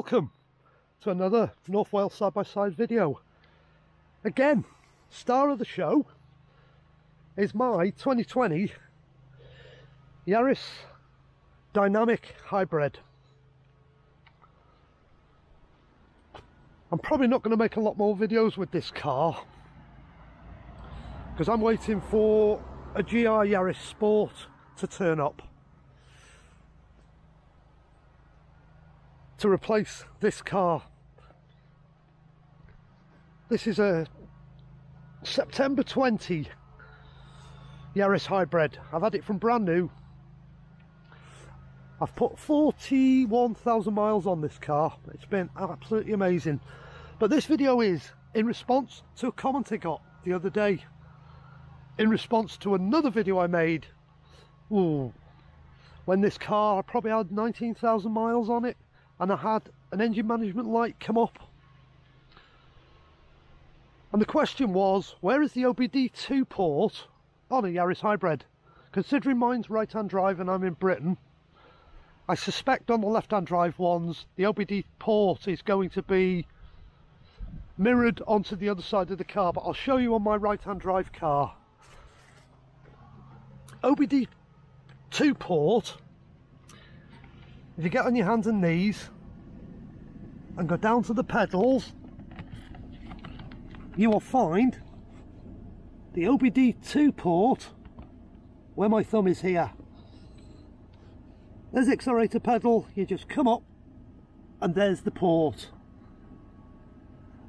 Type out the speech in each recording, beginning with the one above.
Welcome to another North Wales side by side video. Again, star of the show is my 2020 Yaris Dynamic Hybrid. I'm probably not going to make a lot more videos with this car because I'm waiting for a GR Yaris Sport to turn up to replace this car. This is a September 20 Yaris Hybrid. I've had it from brand new. I've put 41,000 miles on this car. It's been absolutely amazing. But this video is in response to a comment I got the other day. In response to another video I made. Ooh, when this car I probably had 19,000 miles on it and I had an engine management light come up. And the question was where is the OBD2 port on a Yaris Hybrid? Considering mine's right hand drive and I'm in Britain I suspect on the left hand drive ones the OBD port is going to be mirrored onto the other side of the car but I'll show you on my right hand drive car. OBD 2 port if you get on your hands and knees and go down to the pedals you will find the OBD2 port where my thumb is here. There's the accelerator pedal. You just come up and there's the port.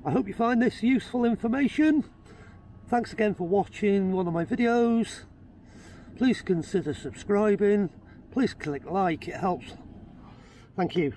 I hope you find this useful information. Thanks again for watching one of my videos. Please consider subscribing. Please click like it helps Thank you.